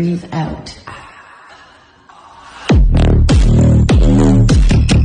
breathe out.